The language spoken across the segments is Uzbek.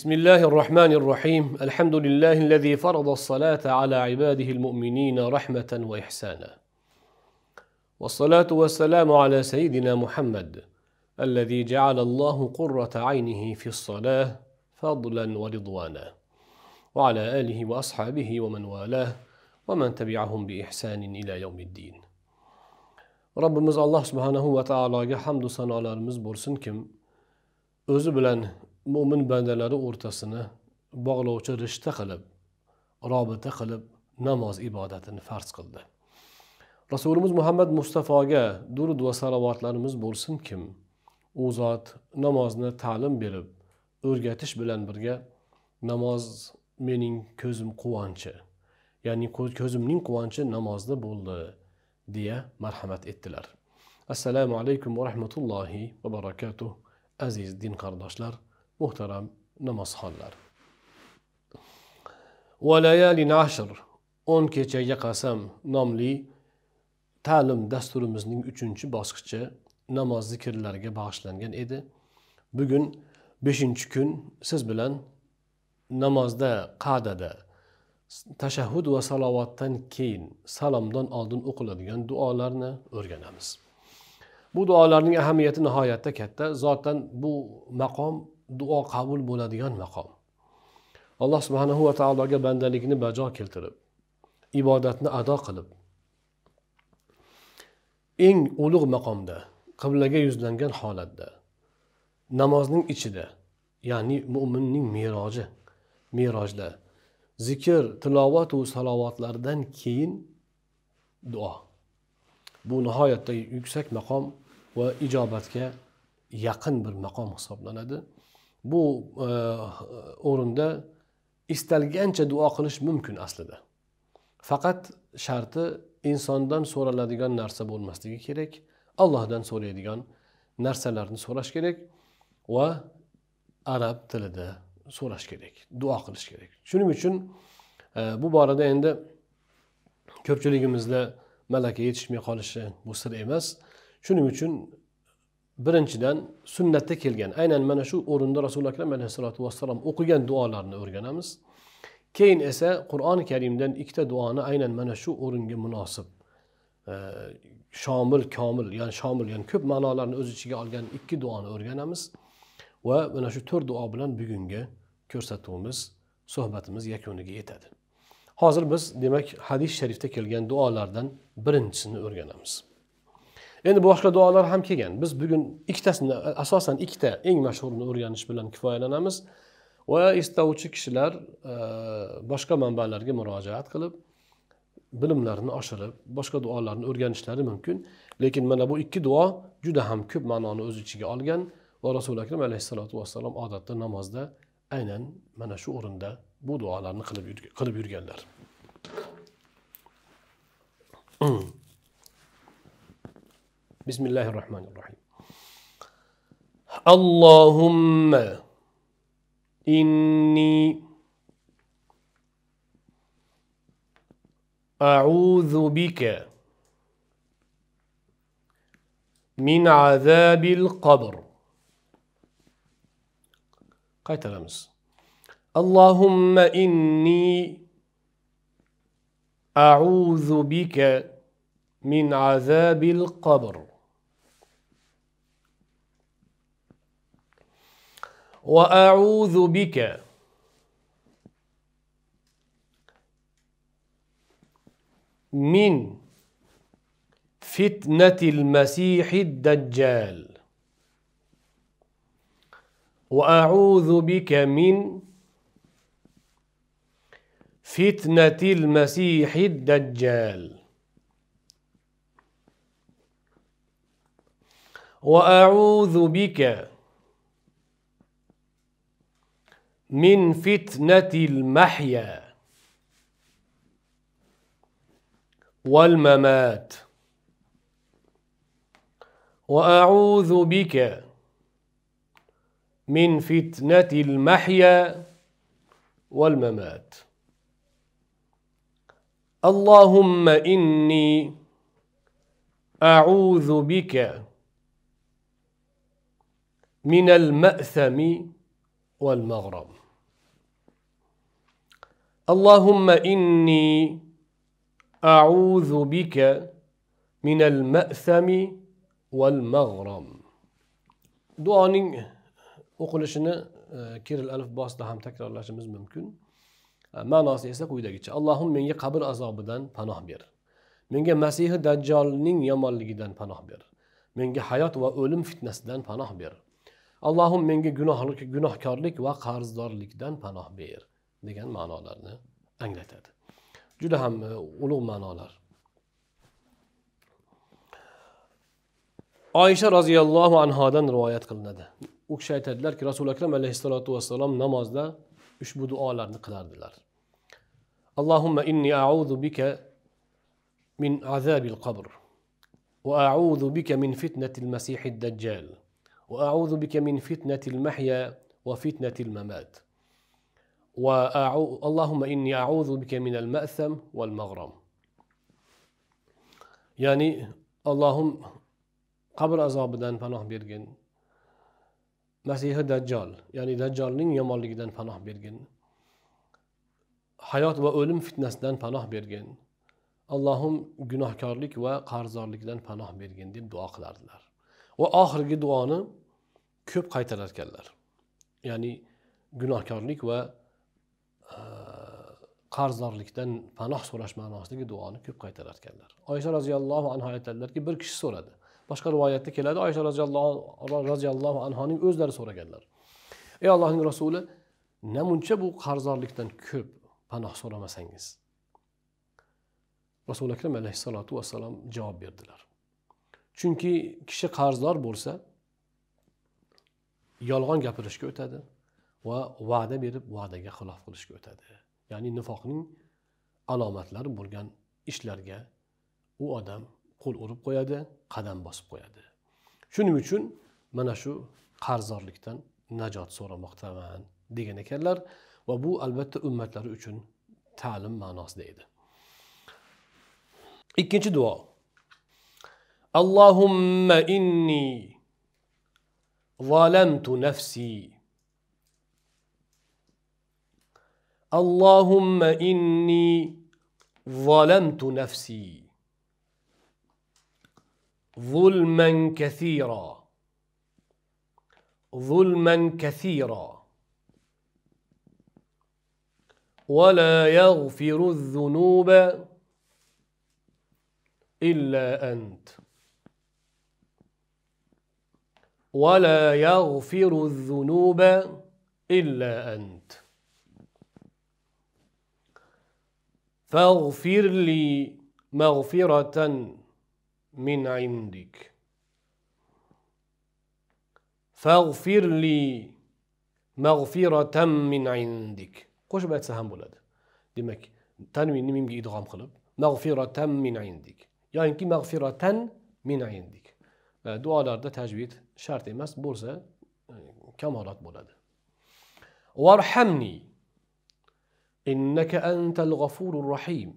بسم الله الرحمن الرحيم الحمد لله الذي فرض الصلاة على عباده المؤمنين رحمة وإحسانا والصلاة والسلام على سيدنا محمد الذي جعل الله قرة عينه في الصلاة فضلا ورضوانا وعلى آله وأصحابه ومن والاه ومن تبعهم بإحسان إلى يوم الدين robbimiz alloh subhanahu va taologa hamdu sanolarimiz bo'lsinkim o'zi bilan mo'min bandalari o'rtasini bog'lovchi rishta qilib robita qilib namoz ibodatini farz qildi. Rasulimiz muhammad mustafoga durud va salovatlarimiz bo'lsinkim u zot namozni ta'lim berib o'rgatish bilan birga namoz mening ko'zim quvonchi ya'ni ko'zimning quvonchi namozda bo'ldi deya marhamat etdilar. Assalomu alaykum va rahmatullohi va barakatuh aziz din qardoshlar. Muhtaram namozxonlar valayali nashr o'n kechaga qasam nomli ta'lim dasturimizning uchinchi bosqichi namoz zikrlariga bag'ishlangan edi. Bugun beshinchi kun siz bilan namozda qa'dada tashahhud va salovatdan keyin salomdan oldin o'qiladigan duolarni o'rganamiz. Bu duolarning ahamiyati nihoyatda katta. Zotan bu maqom duo qabul bo'ladigan maqom. Alloh subhanahu va taologa bandalikni bajo keltirib ibodatni ado qilib eng ulug' maqomda qiblaga yuzlangan holatda namozning ichida ya'ni mo'minning meroji merojda zikr tilovatu salovatlardan keyin duo. Bu nihoyatda yuksak maqom va ijobatga yaqin bir maqom hisoblanadi. Bu e, o'rinda istalgancha duo qilish mumkin aslida. Faqat sharti insondan so'raladigan narsa bo'lmasligi kerak allohdan so'raydigan narsalarni so'rash kerak va arab tilida so'rash kerak duo qilish kerak. Shuning uchun e, bu borada endi ko'pchiligimizda malaka yetishmay qolishi bu sir emas. Shuning uchun birinchidan sunnatda kelgan. Aynan mana shu o'rinda rasuli akram alayhissalotu vassalom o'qigan duolarni o'rganamiz. Keyin esa qur'oni karimdan ikkita duoni aynan mana shu o'ringa munosib. Shomil komil ya'ni shomil ya'ni ko'p ma'nolarni o'z ichiga olgan ikki duoni o'rganamiz va mana shu to'rt duo bilan bugungi ko'rsatuvimiz suhbatimiz yakuniga yetadi. Hozir biz demak hadis sharifda kelgan duolardan birinchisini o'rganamiz. Endi boshqa duolar ham kelgan. Biz bugun ikkitasini asosan ikkita eng mashhurini o'rganish bilan kifoyalanamiz. Va istovchi kishilar e, boshqa manbalarga murojaat qilib bilimlarini oshirib boshqa duolarni o'rganishlari mumkin. Lekin mana bu ikki duo juda ham ko'p ma'noni o'z ichiga olgan va rasuli akram alayhissalotu vassalom odatda namozda aynan mana shu o'rinda bu duolarni qilib yurganlar. بسم الله الرحمن الرحيم. اللهم إني أعوذ بك من عذاب القبر. قيت الأمس. اللهم إني أعوذ بك من عذاب القبر. وأعوذ بك. من فتنة المسيح الدجال. وأعوذ بك من فتنة المسيح الدجال. وأعوذ بك من فتنة المحيا. والممات. وأعوذ بك من فتنة المحيا والممات. اللهم إني أعوذ بك من المأثم والمغرم. Allahümme inni a'udhu bike minel me'semi vel mağram. Duanın okuluşunu e, Kiril Elif Bas'la hem tekrarlaşımız mümkün. E, manası ise quyidagi. Allohim menga qabr azobidan panoh ber. Menga Masihi Dajjolning yomonligidan panoh ber. Menga hayot va o'lim fitnasidan panoh ber. Allohim menga gunohlik, gunohkorlik va qarzdorlikdan ber degan ma'nolarni anglatadi. Juda ham e, ulug' ma'nolar. Oysha roziyallohu anhodan rivoyat qilinadi. U kishi aytadilarki rasuli akram alayhissalotu vassalom namozda ushbu duolarni qilardilar. Allohumma inni audu bika min azabil qabr va audu bika min fitnatil masihid dajjal va audu bika min fitnatil mahya va fitnatil mamat. اللهم إني أعوذ بك من المأثم والمغرم ya'ni allohim qabr azobidan panoh bergin masihi dajjol ya'ni dajjolning yomonligidan panoh bergin hayot va o'lim fitnasidan panoh bergin allohim gunohkorlik va qarzdorlikdan panoh bergin deb duo qilardilar va oxirgi duoni ko'p qaytarar ekanlar ya'ni gunohkorlik va qarzdorlikdan panoh so'rash ma'nosidagi duoni ko'p qaytarar ekanlar oysha roziyallohu anhu aytadilarki bir kishi so'radi. Boshqa rivoyatda keladi oysha roziyallohu roziyallohu anhoning o'zlari so'raganlar. Ey allohning rasuli namuncha bu qarzdorlikdan ko'p panoh so'ramasangiz? Rasuli akram alayhissalotu vassalom javob berdilar. Chunki kishi qarzdor bo'lsa yolg'on gapirishga o'tadi va va'da berib va'daga xilof qilishga o'tadi. Ya'ni nifoqning alomatlari bo'lgan ishlarga u odam qo'l urib qo'yadi qadam bosib qo'yadi. Shuning uchun mana shu qarzdorlikdan najot so'ramoqdaman degan ekanlar va bu albatta ummatlari uchun ta'lim ma'nosida edi. Ikkinchi duo. Allohumma inni zalamtu nafsi اللهم إني ظلمت نفسي ظلما كثيرا ظلما كثيرا. ولا يغفر الذنوب إلا أنت. ولا يغفر الذنوب إلا أنت. فاغفر لي مغفرة من عندك. فاغفر لي مغفرة من عندك. قوش بقت سهم ولاد دمك تنوين نميم جي إدغام قلب مغفرة من عندك. يعني كي مغفرة من عندك. دعا dualarda tecvid şart emez. بورسة كمالات buladı. وارحمني. İnneke entel gafurur rahim.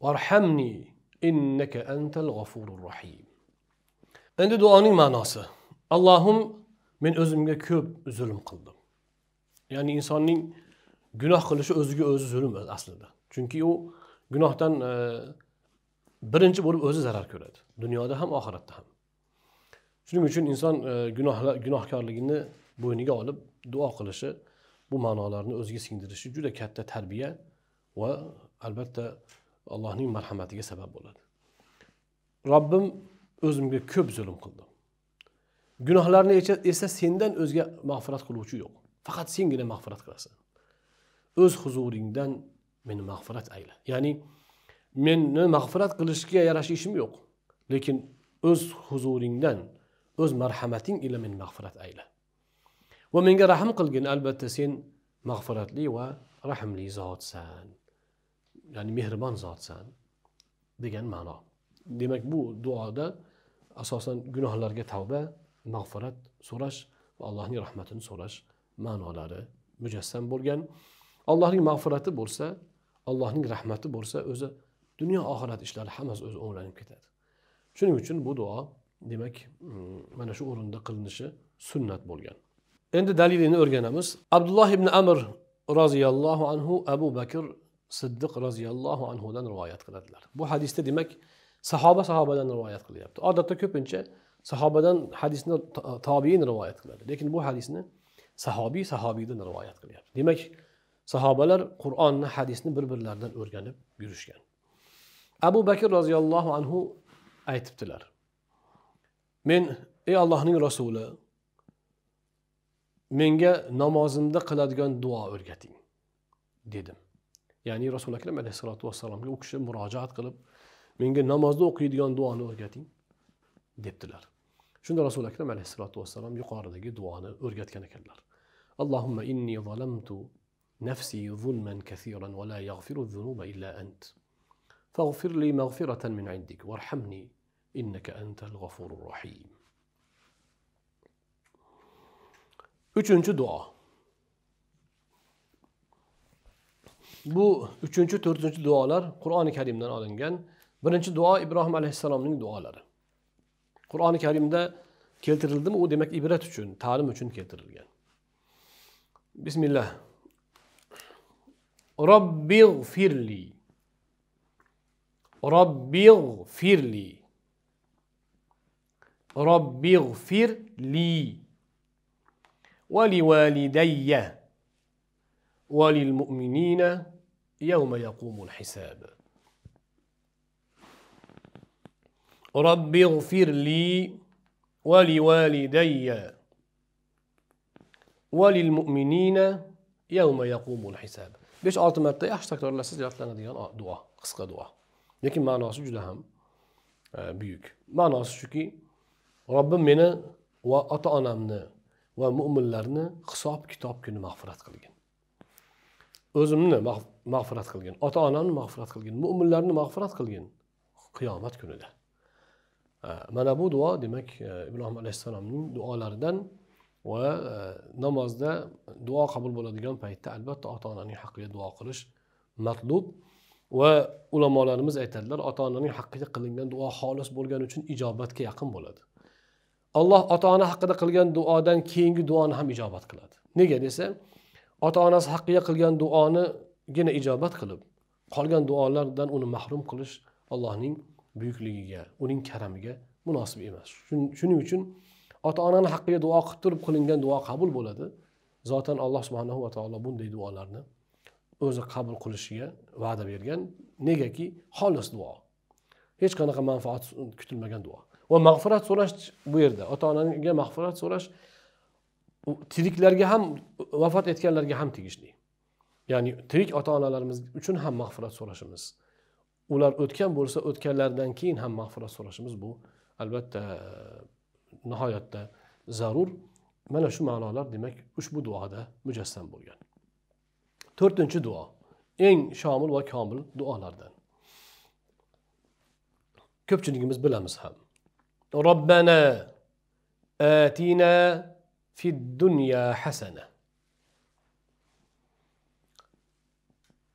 Varhamni inneke entel gafurur rahim. Endi duanın manası. Allah'ım men özümge köp zulüm kıldım. Yani insanın günah kılışı özüge özü zulüm aslında. Çünkü o günahdan e, birinci bulup özü zarar göredi. Dünyada hem ahirette hem. Shuning uchun inson e, gunohlar gunohkorligini bo'yniga olib duo qilishi bu ma'nolarni o'ziga singdirishi juda katta tarbiya va albatta allohning marhamatiga sabab bo'ladi. Robbim o'zimga ko'p zulm qildim gunohlarni esa sendan o'zga mag'firat qiluvchi yo'q. Faqat sengina mag'firat qilasan. O'z huzuringdan meni mag'firat ayla. Ya'ni meni mag'firat qilishga yarasha ishim yo'q. Lekin o'z huzuringdan o'z marhamating ila meni mag'firat ayla. Va menga rahm qilgin albatta sen mag'firatli va rahmli zotsan ya'ni mehribon zotsan degan ma'no. Demak bu duoda asosan gunohlarga tavba mag'firat so'rash va allohning rahmatini so'rash ma'nolari mujassam bo'lgan. Allohning mag'firati bo'lsa allohning rahmati bo'lsa o'zi dunyo oxirat ishlari hammasi o'zi o'nglanib ketadi. Shuning uchun bu duo demak mm, mana shu o'rinda qilinishi sunnat bo'lgan. Endi dalilini o'rganamiz. Abdulloh ibn amr roziyallohu anhu abu bakr siddiq roziyallohu anhudan rivoyat qiladilar. Bu hadisda demak sahoba sahobadan rivoyat qilyapti. Odatda ko'pincha sahobadan hadisni tobiin rivoyat qiladi. Lekin bu hadisni sahobiy sahobiydan rivoyat qilyapti. Demak sahobalar qur'onni hadisni bir birlaridan o'rganib yurishgan. Abu bakr roziyallohu anhu aytibdilar. Men ey allohning rasuli menga namozimda qiladigan duo o'rgating dedim ya'ni rasuli akram alayhissalotu vassalomga u kishi murojaat qilib menga namozda o'qiydigan duoni o'rgating debdilar shunda rasuli akram alayhissalotu vassalom yuqoridagi duoni o'rgatgan ekanlar allohumma inni zalamtu nafsi zulman kathiran va la yaghfiru zunuba illa ant فاغفر لي مغفرة من عندك وارحمني إنك أنت الغفور الرحيم Üçüncü dua. Bu üçüncü, dördüncü dualar Kur'an-ı Kerim'den alıngan. Birinci dua İbrahim Aleyhisselam'ın duaları. Kur'an-ı Kerim'de keltirildi mi o demek ibret uchun, ta'lim uchun keltirilgan. Bismillah. Rabbighfirli. Rabbighfirli. Rabbighfirli. ولوالدي. وللمؤمنين يوم يقوم الحساب. رب اغفر لي ولوالدي. وللمؤمنين يوم يقوم الحساب. باش اعطي مرتا احشتك تقول لسيز يعطي لنا ديان. آه، دعاء. قصق دعاء. لكن ما ناس جدا هم آه، بيوك. ما ناس شكي رب منا وأطعنا منه va mo'minlarni hisob kitob kuni mag'firat qilgin. O'zimni mag'firat qilgin ota onamni mag'firat qilgin mo'minlarni mag'firat qilgin qiyomat kunida. Mana bu duo demak e, ibrohim alayhissalomning duolaridan va e, namozda duo qabul bo'ladigan paytda albatta ota onaning haqqiga duo qilish matlub va ulamolarimiz aytadilar ota onaning haqqiga qilingan duo xolis bo'lgani uchun ijobatga yaqin bo'ladi. Alloh ota ona haqida qilgan duodan keyingi duoni ham ijobat qiladi. Nega desa ota onasi haqqiga qilgan duonigina ijobat qilib qolgan duolardan uni mahrum qilish allohning buyukligiga uning karamiga munosib emas. Shuning uchun ota onani haqqiga duo qilib turib qilingan duo qabul bo'ladi. Zotan alloh subhanahu va taolo bunday duolarni o'zi qabul qilishiga va'da bergan negaki xolis duo. Hech qanaqa manfaat kutilmagan duo. Va mag'firat so'rash bu yerda. Ota onaga mag'firat so'rash tiriklarga ham vafot etganlarga ham tegishli. Ya'ni tirik ota onalarimiz uchun ham mag'firat so'rashimiz. Ular o'tgan bo'lsa o'tganlaridan keyin ham mag'firat so'rashimiz bu albatta nihoyatda zarur. Mana shu ma'nolar demak ushbu duoda mujassam bo'lgan. To'rtinchi duo. Eng shomil va komil duolardan. Ko'pchiligimiz bilamiz ham. ربنا آتنا في الدنيا حسنة.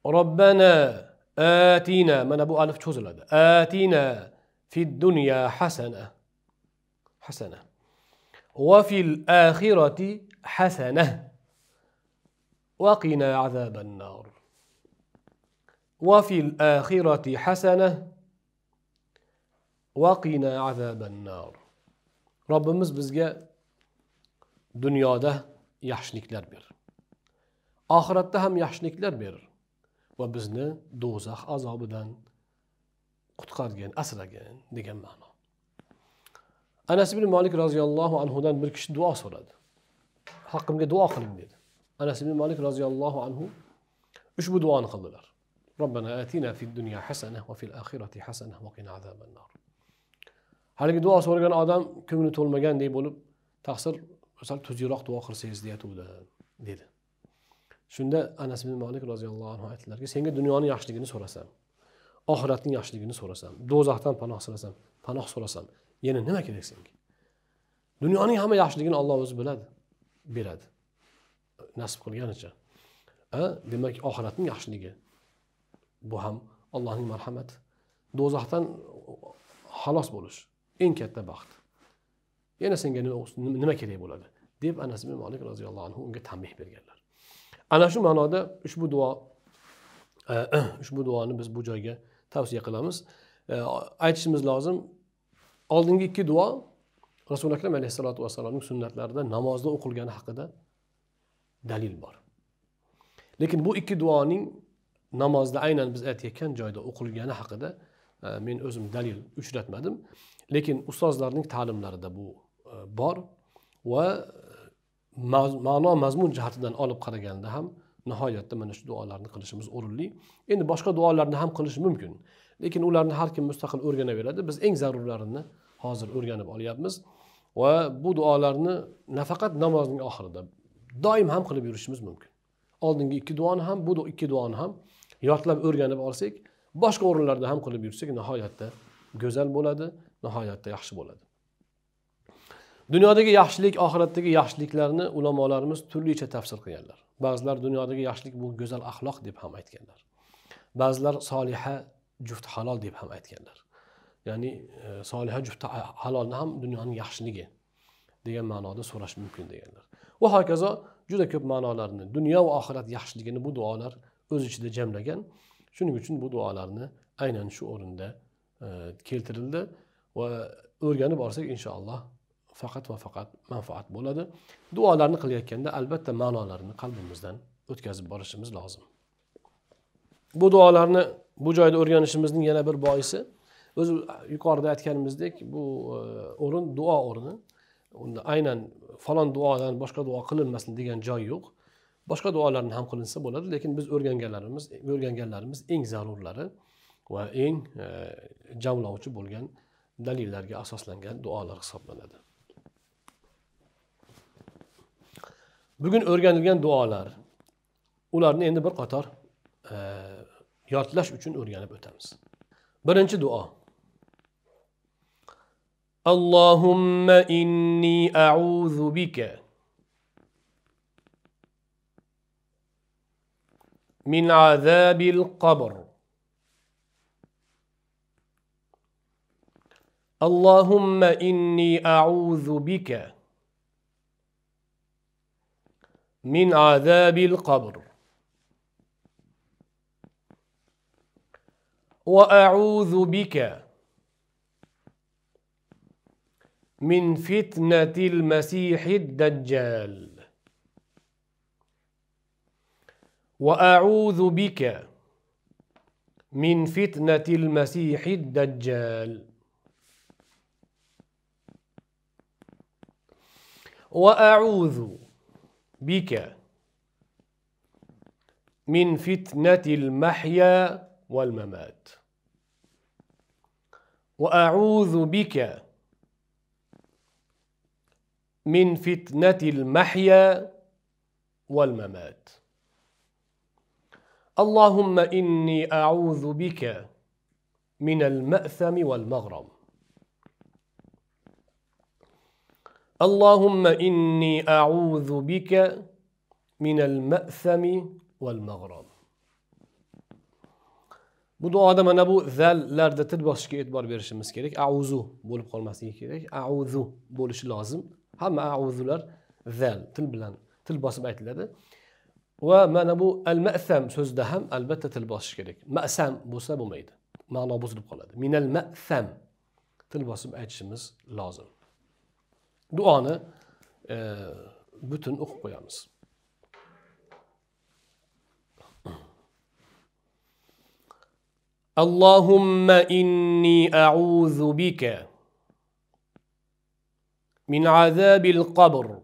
ربنا آتنا من أبو ألف تشوزل آتنا في الدنيا حسنة. حسنة. وفي الآخرة حسنة. وقنا عذاب النار. وفي الآخرة حسنة. vaqina azabannar robbimiz bizga dunyoda yaxshiliklar ber. Oxiratda ham yaxshiliklar ber. Va bizni do'zax azobidan qutqargin asragin degan ma'no. Anas ibn molik roziyallohu anhudan bir kishi duo so'radi. Haqqimga duo qiling dedi. Anas ibn molik roziyallohu anhu ushbu duoni qildilar. Robbana atina fid dunya hasana va fil oxirati hasana va qina azabannar haligi duo so'ragan odam ko'ngli to'lmagandek bo'lib taqsir sal tuzukroq duo qilsangiz deyatuvdi dedi. Shunda anas ibn molik roziyallohu anhu aytdilarki senga dunyoni yaxshiligini so'rasam oxiratning yaxshiligini so'rasam do'zaxdan panoh so'rasam panoh so'rasam yana nima kerak senga? Dunyoning hamma yaxshiligini olloh o'zi biladi beradi. Nasib qilganicha. Demak oxiratning yaxshiligi bu ham allohning marhamati. Do'zaxdan xalos bo'lish. Eng katta baxt. Yana senga nima kerak bo'ladi? deb anas ibn molik roziyallohu anhu unga tanbeh berganlar. Ana shu ma'noda ushbu duo ushbu duoni biz bu joyga tavsiya qilamiz. E, aytishimiz lozim oldingi ikki duo rasuli akram alayhissalotu vassalomning sunnatlarida namozda o'qilgani haqida dalil bor. Lekin bu ikki duoning namozda aynan biz aytayotgan joyda o'qilgani haqida e, men o'zim dalil uchratmadim. Lekin ustozlarning ta'limlarida bu e, bor va e, ma'no mazmun jihatidan olib qaraganda ham nihoyatda mana shu duolarni qilishimiz o'rinli. Endi boshqa duolarni ham qilish mumkin. Lekin ularni har kim mustaqil o'rganaveradi. Biz eng zarurlarini hozir o'rganib olyapmiz va bu duolarni nafaqat namozning oxirida doim ham qilib yurishimiz mumkin. Oldingi ikki duoni ham bu ikki duoni ham yodlab o'rganib olsak boshqa o'rinlarda ham qilib yursak nihoyatda go'zal bo'ladi. Nihoyatda yaxshi bo'ladi. Dunyodagi yaxshilik oxiratdagi yaxshiliklarni ulamolarimiz turlicha tafsir qilganlar. Ba'zilar dunyodagi yaxshilik bu go'zal axloq deb ham aytganlar. Ba'zilar soliha juft halol deb ham aytganlar. Ya'ni e, soliha juft halolni ham dunyoning yaxshiligi degan ma'noda so'rash mumkin deganlar. Va hokazo juda ko'p ma'nolarni dunyo va oxirat yaxshiligini bu duolar o'z ichida jamlagan. Shuning uchun bu duolarni aynan shu o'rinda e, keltirildi. Va o'rganib olsak inshaalloh faqat va faqat manfaat bo'ladi. Duolarni qilayotganda albatta ma'nolarini qalbimizdan o'tkazib borishimiz lozim. Bu duolarni bu joyda o'rganishimizning yana bir boisi o'zi yuqorida aytganimizdek bu e, o'rin duo o'rni. Unda aynan falon duodan boshqa duo qilinmasin degan joy yo'q. Boshqa duolarni ham qilinsa bo'ladi lekin biz o'rganganlarimiz o'rganganlarimiz eng zarurlari va eng e, jamlovchi bo'lgan dalillarga asoslangan duolar hisoblanadi. Bugun o'rganilgan duolar ularni endi bir qator e, yodlash uchun o'rganib o'tamiz. Birinchi duo. Allohumma inni a'udhu bika min azabil qabr. اللهم إني أعوذ بك من عذاب القبر. وأعوذ بك من فتنة المسيح الدجال. وأعوذ بك من فتنة المسيح الدجال. وأعوذ بك من فتنة المحيا والممات. وأعوذ بك من فتنة المحيا والممات. اللهم إني أعوذ بك من المأثم والمغرم. Allahümme inni a'udhu bike minel me'semi vel mağram. Bu duada mana bu zallarda til bosishga e'tibor berishimiz kerak. Auzu bo'lib qolmasligi kerak. Auzu bo'lishi lozim. Hamma auzular zal til bilan til bosib aytiladi. Va mana bu al-ma'sam so'zida ham albatta til bosish kerak. Ma'sam bo'lsa bo'lmaydi. Ma'no buzilib qoladi. Minal ma'sam til bosib aytishimiz lozim. Duoni e, butun o'qib qo'yamiz اللهم إني أعوذ بك من عذاب القبر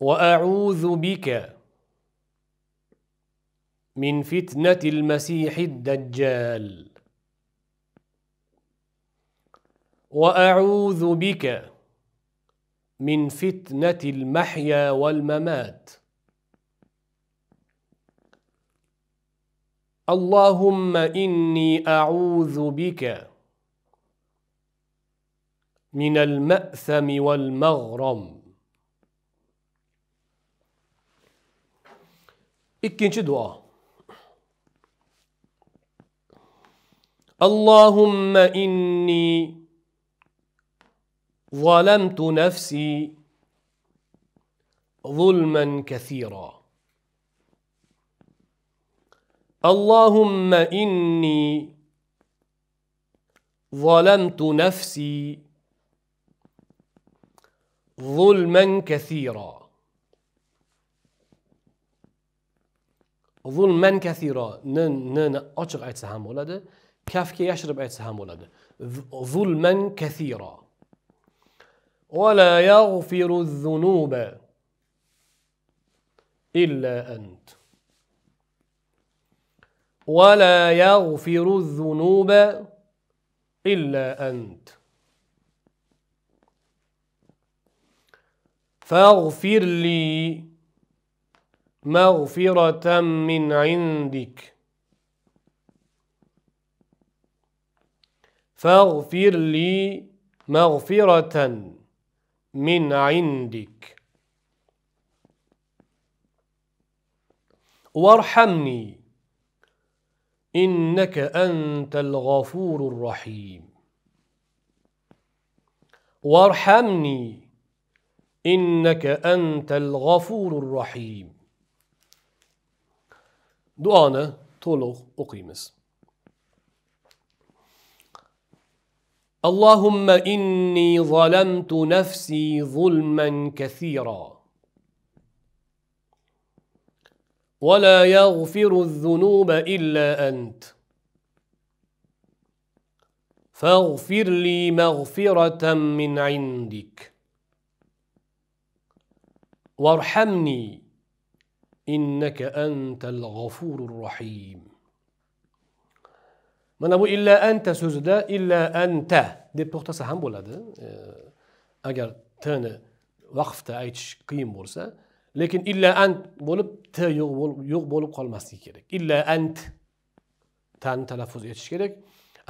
وأعوذ بك من فتنة المسيح الدجال وأعوذ بك من فتنة المحيا والممات. اللهم إني أعوذ بك من المأثم والمغرم. ikkinchi duo اللهم إني ظلمت نفسي ظلما كثيرا. اللهم إني ظلمت نفسي ظلما كثيرا. ظلما كثيرا. نن نن aytsa ham bo'ladi kafga yashirib aytsa ham bo'ladi ظلما كثيرا. ولا يغفر الذنوب إلا أنت. ولا يغفر الذنوب إلا أنت. فاغفر لي مغفرة من عندك. فاغفر لي مغفرة من عندك. وارحمني إنك أنت الغفور الرحيم. وارحمني إنك أنت الغفور الرحيم. دعانا طولغ أقيمس. اللهم إني ظلمت نفسي ظلما كثيرا. ولا يغفر الذنوب إلا أنت. فاغفر لي مغفرة من عندك. وارحمني إنك أنت الغفور الرحيم. Mana bu illa anta so'zida illa anta deb to'xtasa ham bo'ladi. Agar tni vaqfda aytish qiyin bo'lsa lekin illa ant bo'lib t yo'q bo'lib qolmasligi kerak. İlla ant tani talaffuz etish kerak.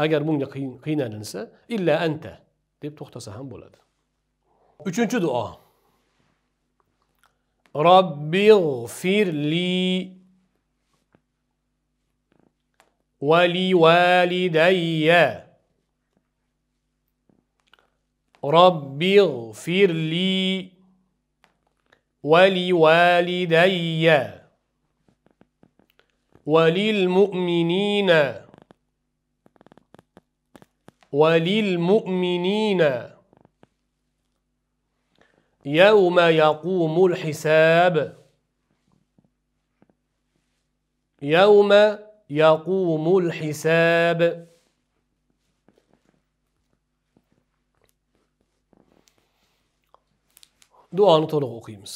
Agar bunga qiynalinsa illa anta deb to'xtasa ham bo'ladi. Uchinchi duo. Robbig'firli ولوالدي. رب اغفر لي ولوالدي وللمؤمنين وللمؤمنين. يوم يقوم الحساب. يوم يقوم الحساب. duoni to'liq o'qiymiz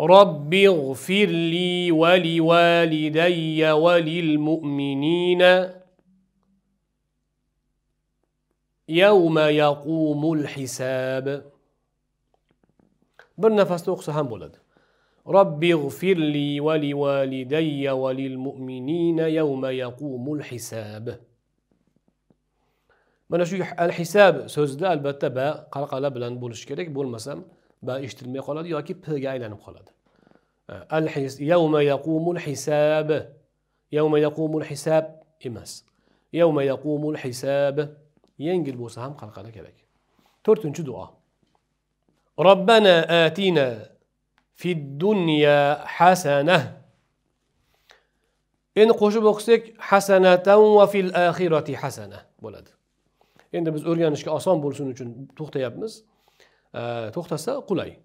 رب اغفر لي ولوالدي وللمؤمنين. يوم يقوم الحساب. nafasda o'qisa ham bo'ladi رب اغفر لي ولوالدي وللمؤمنين يوم يقوم الحساب. من شو الحساب سوزده البته با قلقلا بلان بولش كريك بول مسام با اشتلمي قولاد يوكي بهجا ايلان قولاد أه، الحس يوم يقوم الحساب. يوم يقوم الحساب إمس يوم يقوم الحساب ينجل بوسهام قلقلا كريك تورتون شو دعا. ربنا آتينا في الدنيا حسنة. إن قشب أقسك حسنة وفي الآخرة حسنة. بولد. إن ده بزور يعني شكل أصام بولسون وشن تخت يبمز آه، تخت سا قولي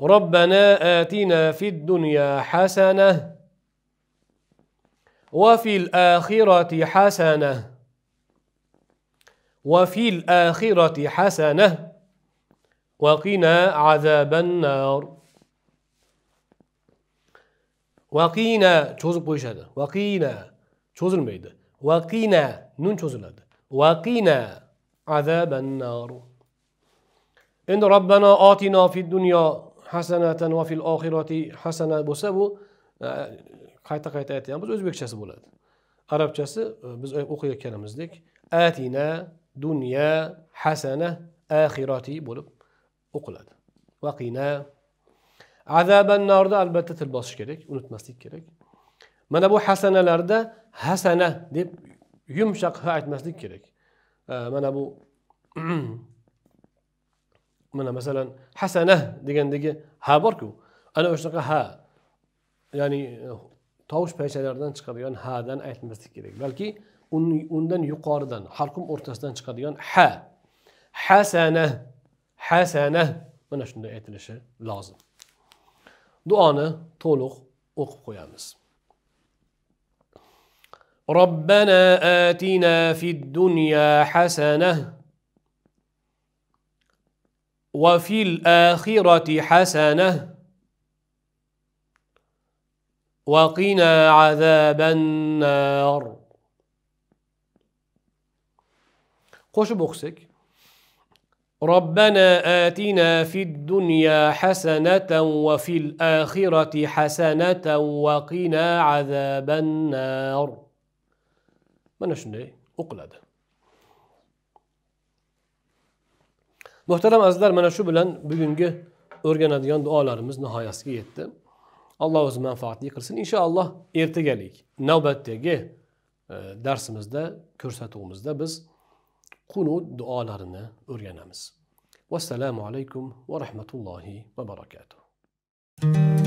ربنا آتنا في الدنيا حسنة وفي الآخرة حسنة. وفي الآخرة حسنة. وقنا عذاب النار. Vaqina cho'zib qo'yishadi. Vaqina cho'zilmaydi. Vaqina nun cho'ziladi. Vaqina azabannar. Endi robbano otino fi dunyo hasanatan va fil oxirati hasana bo'lsa bu e, qayta qayta aytyapmiz o'zbekchasi bo'ladi. Arabchasi e, biz o'qiyotganimizdek atina dunya hasana axirati bo'lib o'qiladi. Vaqina azaban norda albatta til bosish kerak unutmaslik kerak mana bu hasanalarda hasana deb yumshoq ha aytmaslik kerak mana bu mana masalan hasana degandagi ha borku ana o'shanaqa ha. Ya'ni tovush paychalaridan chiqadigan hadan aytmaslik kerak balki undan yuqoridan halqum o'rtasidan chiqadigan ha. Hasana hasana mana shunday aytilishi lozim duoni to'liq o'qib qo'yamiz ربنا آتنا في الدنيا حسنة وفي الآخرة حسنة وقنا عذاب النار qo'shib o'qisak ربنا آتنا في الدنيا حسنة وفي الآخرة حسنة وقنا عذاب النار. من شنو أقلد محترم أزلر من شو بلن بيجنجي أرجعنا ديان دعالر مز نهاية سكيت الله عز من فاتي إن شاء الله إرتجاليك. نوبة تجي آه، درس مزدا كرسات مزدا بس kunut dualarını öğrenemiz. Vesselamu aleyküm ve rahmetullahi ve berekatuhu.